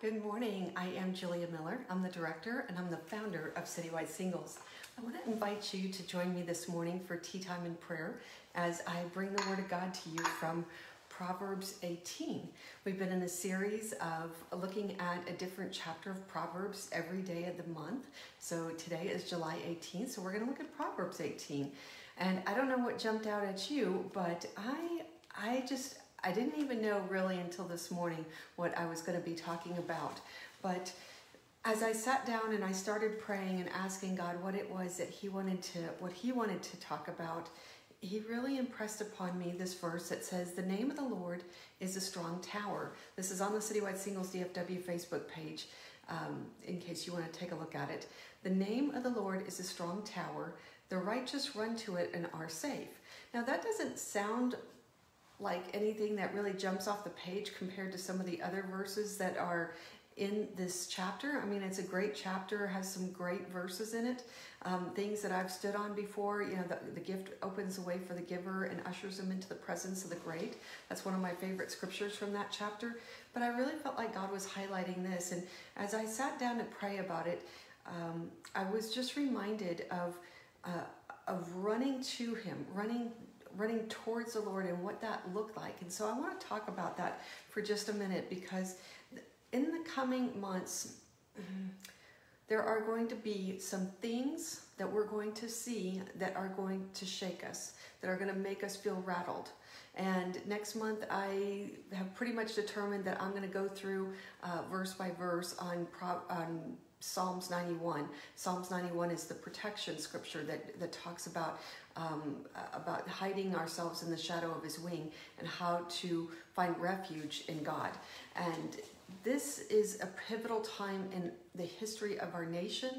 Good morning. I am Julia Miller. I'm the director and I'm the founder of Citywide Singles. I want to invite you to join me this morning for tea time and prayer as I bring the Word of God to you from Proverbs 18. We've been in a series of looking at a different chapter of Proverbs every day of the month. So today is July 18th, so we're going to look at Proverbs 18. And I don't know what jumped out at you, but I I just I didn't even know really until this morning what I was going to be talking about. But as I sat down and I started praying and asking God what it was that he wanted to what he wanted to talk about, he really impressed upon me this verse that says, The name of the Lord is a strong tower. This is on the Citywide Singles DFW Facebook page, um, in case you want to take a look at it. The name of the Lord is a strong tower. The righteous run to it and are safe. Now, that doesn't sound like anything that really jumps off the page compared to some of the other verses that are in this chapter. I mean, it's a great chapter, has some great verses in it. Um, things that I've stood on before, you know, the, the gift opens the way for the giver and ushers them into the presence of the great. That's one of my favorite scriptures from that chapter. But I really felt like God was highlighting this. And as I sat down to pray about it, um, I was just reminded of, uh, of running to Him, running running towards the Lord and what that looked like. And so I want to talk about that for just a minute because in the coming months, there are going to be some things that we're going to see that are going to shake us, that are going to make us feel rattled. And next month, I have pretty much determined that I'm going to go through uh, verse by verse on, on Psalms 91. Psalms 91 is the protection scripture that, that talks about um, about hiding ourselves in the shadow of his wing and how to find refuge in God. And this is a pivotal time in the history of our nation,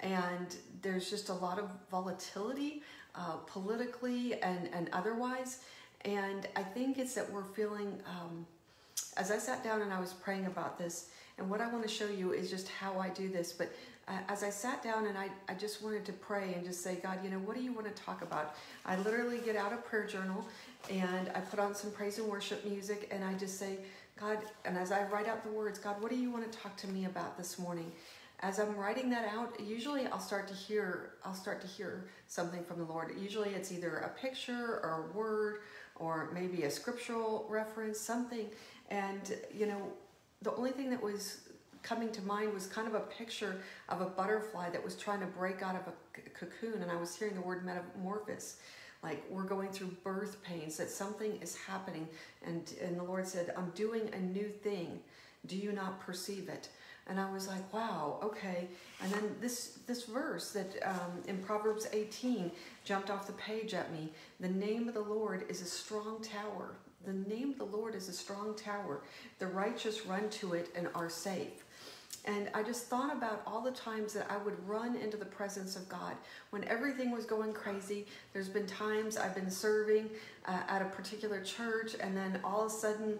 and there's just a lot of volatility uh, politically and, and otherwise. And I think it's that we're feeling, um, as I sat down and I was praying about this, and what I want to show you is just how I do this, but as I sat down and I, I just wanted to pray and just say, God, you know, what do you want to talk about? I literally get out a prayer journal and I put on some praise and worship music and I just say, God, and as I write out the words, God, what do you want to talk to me about this morning? As I'm writing that out, usually I'll start to hear I'll start to hear something from the Lord. Usually it's either a picture or a word or maybe a scriptural reference, something. And you know, the only thing that was coming to mind was kind of a picture of a butterfly that was trying to break out of a cocoon and i was hearing the word metamorphosis like we're going through birth pains that something is happening and and the lord said i'm doing a new thing. Do you not perceive it? And i was like wow okay. And then this this verse that um, in proverbs 18 jumped off the page at me. The name of the lord is a strong tower. The name of the lord is a strong tower. The righteous run to it and are safe and I just thought about all the times that I would run into the presence of God when everything was going crazy. There's been times I've been serving uh, at a particular church, and then all of a sudden,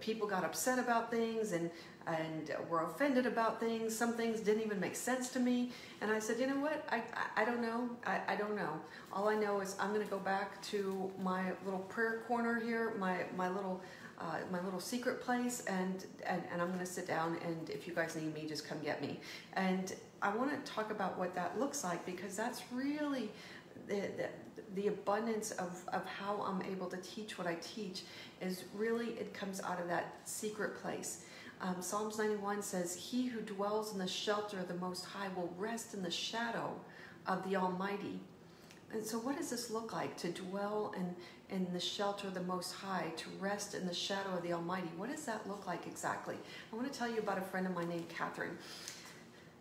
people got upset about things and and were offended about things. Some things didn't even make sense to me. And I said, you know what? I, I, I don't know. I, I don't know. All I know is I'm going to go back to my little prayer corner here, my, my little uh, my little secret place and, and, and I'm going to sit down and if you guys need me, just come get me. And I want to talk about what that looks like because that's really the, the, the abundance of, of how I'm able to teach what I teach is really, it comes out of that secret place. Um, Psalms 91 says, He who dwells in the shelter of the Most High will rest in the shadow of the Almighty. And so, what does this look like to dwell in, in the shelter of the Most High, to rest in the shadow of the Almighty? What does that look like exactly? I want to tell you about a friend of mine named Catherine.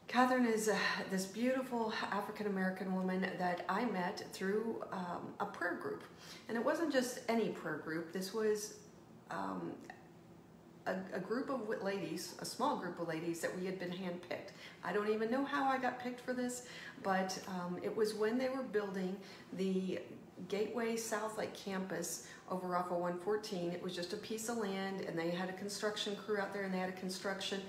Catherine is uh, this beautiful African American woman that I met through um, a prayer group. And it wasn't just any prayer group, this was um, a, a, group of ladies, a small group of ladies that we had been handpicked. I don't even know how I got picked for this, but um, it was when they were building the Gateway Southlake campus over off of 114. It was just a piece of land, and they had a construction crew out there, and they had a construction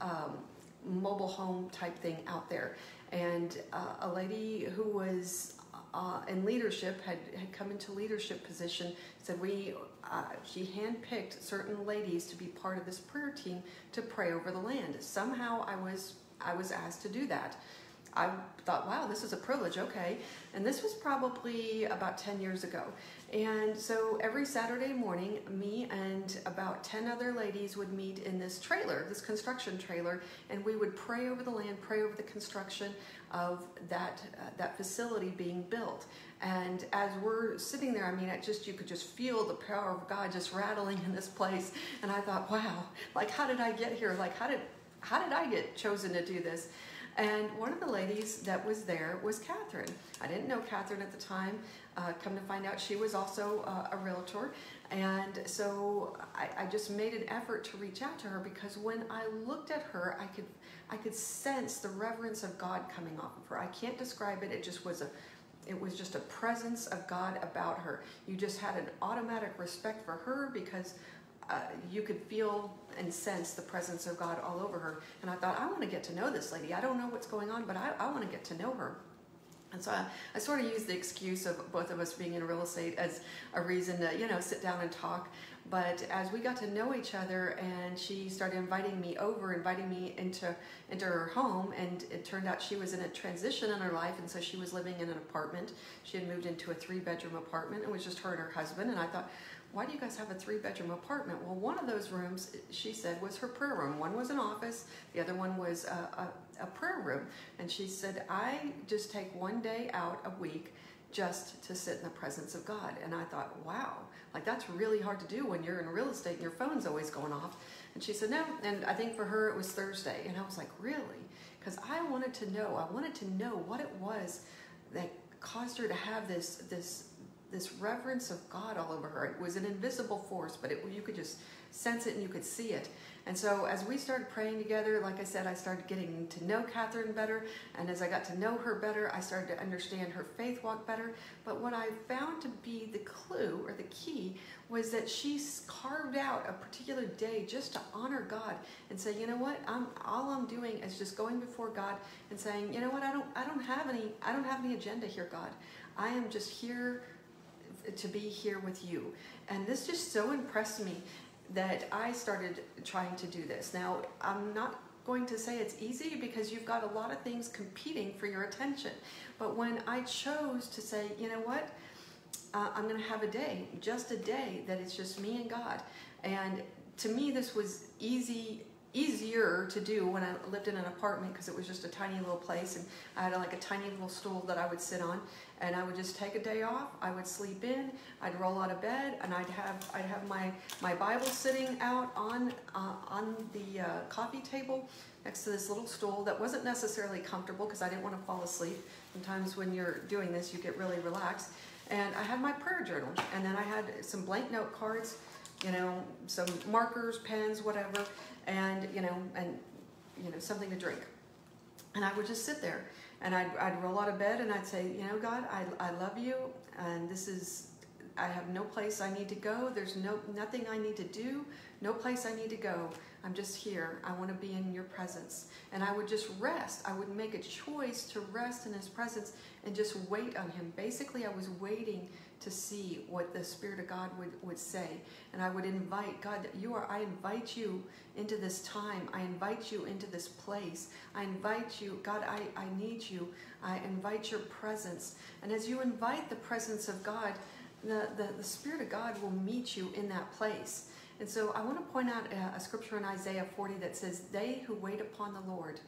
um, mobile home type thing out there. And uh, a lady who was uh, in leadership had, had come into leadership position said we uh, she handpicked certain ladies to be part of this prayer team to pray over the land. Somehow I was I was asked to do that. I thought, wow, this is a privilege, okay. And this was probably about 10 years ago. And so every Saturday morning, me and about 10 other ladies would meet in this trailer, this construction trailer, and we would pray over the land, pray over the construction of that, uh, that facility being built. And as we're sitting there, I mean, it just you could just feel the power of God just rattling in this place. And I thought, wow, like how did I get here? Like how did how did I get chosen to do this? And one of the ladies that was there was Catherine. I didn't know Catherine at the time. Uh, come to find out, she was also uh, a realtor. And so I, I, just made an effort to reach out to her because when I looked at her, I could I could sense the reverence of God coming off of her. I can't describe it. It just was a it was just a presence of God about her. You just had an automatic respect for her because uh, you could feel and sense the presence of God all over her. And I thought, I want to get to know this lady. I don't know what's going on, but I, I want to get to know her. And so I, I, sort of used the excuse of both of us being in real estate as a reason to, you know, sit down and talk. But as we got to know each other and she started inviting me over, inviting me into into her home, and it turned out she was in a transition in her life, and so she was living in an apartment. She had moved into a three bedroom apartment. It was just her and her husband, and I thought, why do you guys have a three bedroom apartment? Well, one of those rooms, she said, was her prayer room. One was an office, the other one was a, a, a prayer room. And she said, I just take one day out a week just to sit in the presence of God. And I thought, wow, like that's really hard to do when you're in real estate and your phone's always going off. And she said, no. And I think for her it was Thursday. And I was like, really? Because I wanted to know, I wanted to know what it was that caused her to have this, this, this reverence of God all over her. It was an invisible force, but it, you could just sense it and you could see it. And so as we started praying together, like I said, I started getting to know Catherine better. And as I got to know her better, I started to understand her faith walk better. But what I found to be the clue or the key was that she carved out a particular day just to honor God and say, you know what, I'm all I'm doing is just going before God and saying, you know what, I don't I don't have any I don't have any agenda here, God. I am just here to be here with you. And this just so impressed me that I started trying to do this. Now, I'm not going to say it's easy because you've got a lot of things competing for your attention. But when I chose to say, you know what, uh, I'm going to have a day, just a day that it's just me and God. And to me, this was easy easier to do when I lived in an apartment because it was just a tiny little place and I had like a tiny little stool that I would sit on and I would just take a day off. I would sleep in. I'd roll out of bed, and I'd have I'd have my my Bible sitting out on uh, on the uh, coffee table next to this little stool that wasn't necessarily comfortable because I didn't want to fall asleep. Sometimes when you're doing this, you get really relaxed. And I had my prayer journal, and then I had some blank note cards, you know, some markers, pens, whatever, and you know, and you know, something to drink. And I would just sit there and I'd, I'd roll out of bed and I'd say, you know, God, I, I love you, and this is, I have no place I need to go. There's no nothing I need to do, no place I need to go. I'm just here. I want to be in your presence. And I would just rest. I would make a choice to rest in his presence and just wait on him. Basically, I was waiting to see what the Spirit of God would, would say. And I would invite, God, you are, I invite you into this time. I invite you into this place. I invite you, God, I, I need you. I invite your presence. And as you invite the presence of God, the, the, the Spirit of God will meet you in that place. And so I want to point out a, a scripture in Isaiah 40 that says, They who wait upon the Lord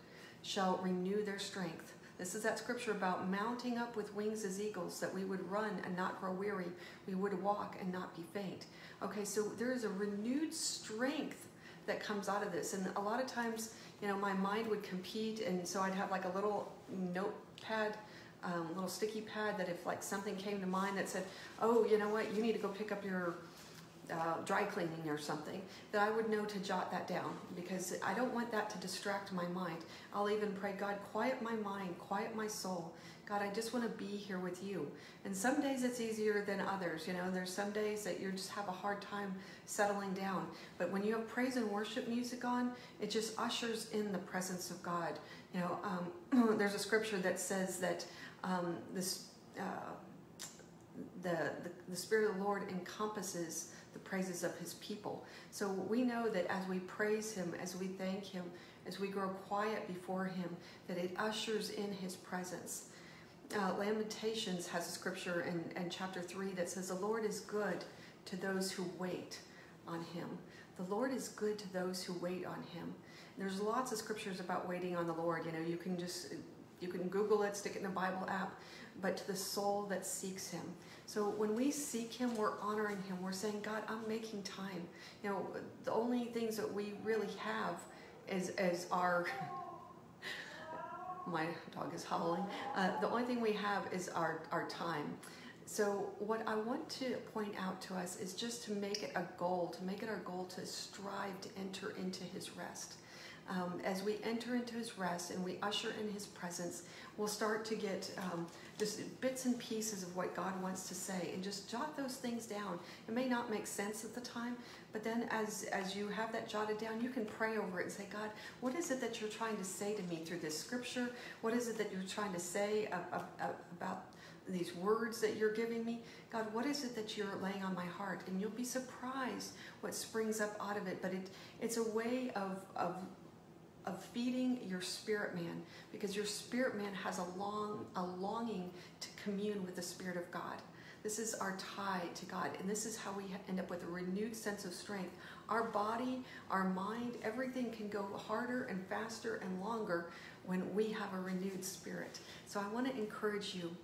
shall renew their strength. This is that scripture about mounting up with wings as eagles, that we would run and not grow weary. We would walk and not be faint. Okay, so there is a renewed strength that comes out of this. And a lot of times, you know, my mind would compete, and so I'd have like a little notepad, um, little sticky pad that if like something came to mind that said, oh, you know what, you need to go pick up your uh, dry cleaning or something, that I would know to jot that down because I don't want that to distract my mind. I'll even pray, God, quiet my mind, quiet my soul. God, I just want to be here with you. And some days it's easier than others, you know, there's some days that you just have a hard time settling down. But when you have praise and worship music on, it just ushers in the presence of God. You know, um, there's a scripture that says that um, this. Uh, the, the, the Spirit of the Lord encompasses the praises of his people. So we know that as we praise him, as we thank him, as we grow quiet before him, that it ushers in his presence. Uh, Lamentations has a scripture in, in chapter 3 that says, The Lord is good to those who wait on him. The Lord is good to those who wait on him. And there's lots of scriptures about waiting on the Lord. You know, you can just you can Google it, stick it in a Bible app, but to the soul that seeks him. So when we seek him, we're honoring him. We're saying, God, I'm making time. You know, the only things that we really have is, is our my dog is howling. Uh, the only thing we have is our, our time. So, what I want to point out to us is just to make it a goal, to make it our goal to strive to enter into His rest. Um, as we enter into His rest and we usher in His presence, we'll start to get um, just bits and pieces of what God wants to say and just jot those things down. It may not make sense at the time, but then as, as you have that jotted down, you can pray over it and say, God, what is it that you're trying to say to me through this scripture? What is it that you're trying to say about these words that you're giving me? God, what is it that you're laying on my heart? And you'll be surprised what springs up out of it. But it, it's a way of, of of feeding your spirit man because your spirit man has a long a longing to commune with the spirit of God. This is our tie to God, and this is how we end up with a renewed sense of strength. Our body, our mind, everything can go harder and faster and longer when we have a renewed spirit. So I want to encourage you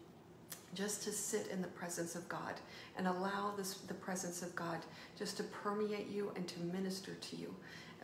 just to sit in the presence of God and allow this, the presence of God just to permeate you and to minister to you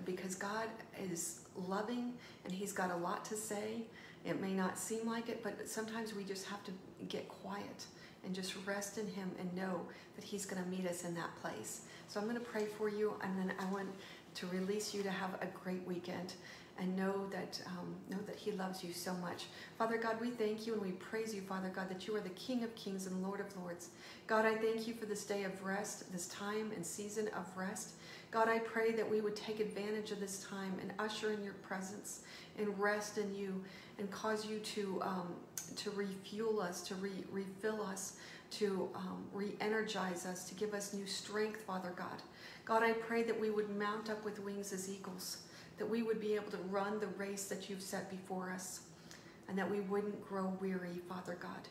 because God is loving and He's got a lot to say. It may not seem like it, but sometimes we just have to get quiet and just rest in Him and know that He's going to meet us in that place. So I'm going to pray for you, and then I want to release you to have a great weekend and know that um, know that He loves you so much. Father God, we thank you and we praise you, Father God, that you are the King of Kings and Lord of Lords. God, I thank you for this day of rest, this time and season of rest. God, I pray that we would take advantage of this time and usher in your presence and rest in you and cause you to um, to refuel us, to re- refill us, to um, re-energize us, to give us new strength, Father God. God, I pray that we would mount up with wings as eagles, that we would be able to run the race that you've set before us, and that we wouldn't grow weary, Father God.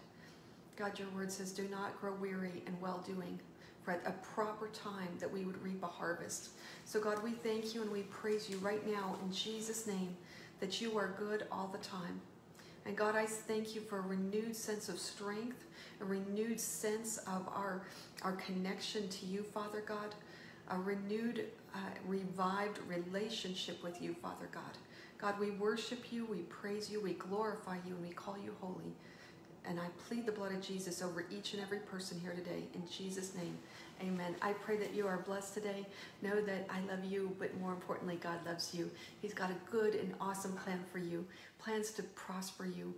God, your word says, do not grow weary in well doing at a proper time that we would reap a harvest. So, God, we thank you and we praise you right now in Jesus' name that you are good all the time. And God, I thank you for a renewed sense of strength, a renewed sense of our, our connection to you, Father God, a renewed, uh, revived relationship with you, Father God. God, we worship you, we praise you, we glorify you, and we call you holy. And I plead the blood of Jesus over each and every person here today. In Jesus' name, amen. I pray that you are blessed today. Know that I love you, but more importantly, God loves you. He's got a good and awesome plan for you, plans to prosper you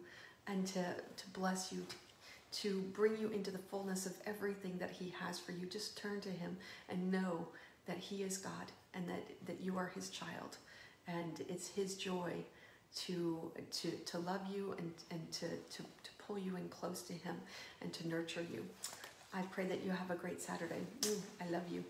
and to, to bless you, to, to bring you into the fullness of everything that He has for you. Just turn to Him and know that He is God and that, that you are His child. And it's His joy to, to, to love you and, and to, to, to pull you in close to Him and to nurture you. I pray that you have a great Saturday. Mm, I love you.